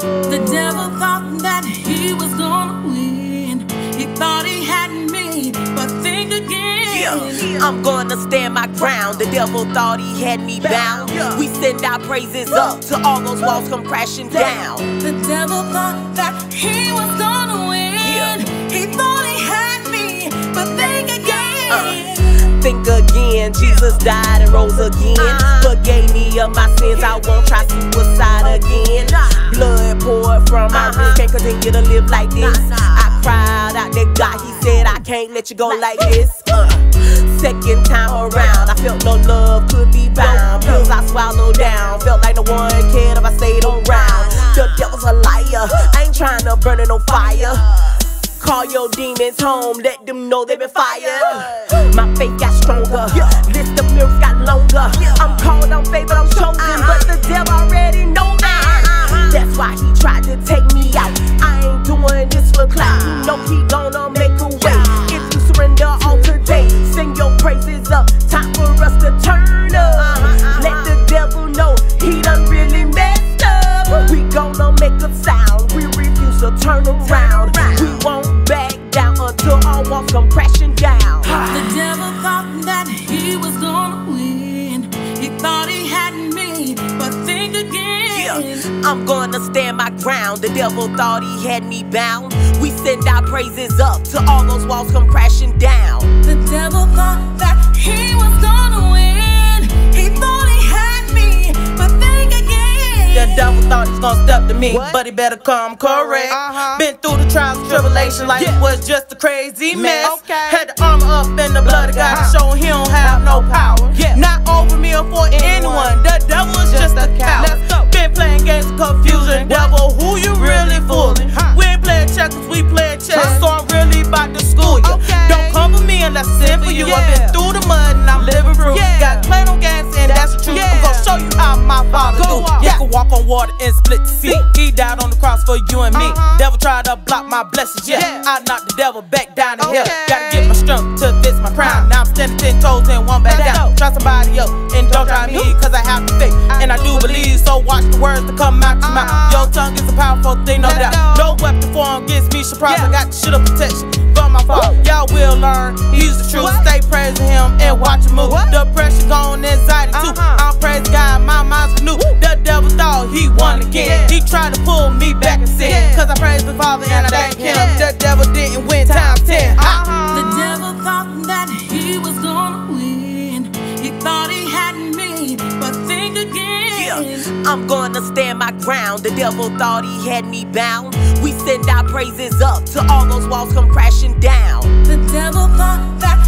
The devil thought that he was gonna win. He thought he had me, but think again. Yeah, I'm gonna stand my ground. The devil thought he had me bound. We send our praises up to all those walls come crashing down. The devil thought that he was gonna win. He thought he had me, but think again. Uh, think again, Jesus died and rose again. Uh-huh. Forgave me of my sins, I won't try suicide again. Blood poured from my uh-huh. wrist, can't continue to live like this. I cried out to God, He said, I can't let you go like this. Uh, second time around, I felt no love could be bound. Pills I swallowed down, felt like no one cared if I stayed around. The devil's a liar, I ain't trying to burn it on fire. Uh. Call your demons home, let them know they've been fired. My faith got stronger, list of miracles got longer. I'm called, I'm favored, I'm chosen, but the devil already know me. That's why he tried to take me out. I ain't doing this for clout. You know he gonna make a way. If you surrender all today, sing your praises up. Time for us to turn up. Let the devil know he done really messed up. We gonna make a sound. We refuse to turn around. I'm gonna stand my ground. The devil thought he had me bound. We send our praises up to all those walls come crashing down. The devil thought that he was gonna win. He thought he had me, but think again. The devil thought he was gonna step to me, What? but he better come correct. Uh-huh. Been through the trials and tribulations like Yeah. it was just a crazy mess. Okay. Had the armor up in the blood of God to show he don't have no power. Yeah. Not you and me. Uh-huh. Devil tried to block my blessings, yeah. Yeah. I knocked the devil back down to hell. Okay. Gotta get my strength to fix my crown. Now I'm standing ten toes and one back down. Try somebody else and don't try me, cause I have the faith. And I do believe, so watch the words that come out your mouth. Uh-huh. Your tongue is a powerful thing, no doubt. No weapon formed against me should. Yeah. Got the shit of protection. From my fault, y'all will learn. He's the truth. What? Stay praising him and watch him move. What? Depression gone, anxiety too. Uh-huh. I'm praise God, my mind's new. He won again. He tried to pull me back and sin. Cause I praise the Father and I thank him. The devil didn't win times ten. Uh-huh. The devil thought that he was gonna win. He thought he had me, but think again. Yeah. I'm gonna stand my ground. The devil thought he had me bound. We send our praises up to all those walls come crashing down. The devil thought that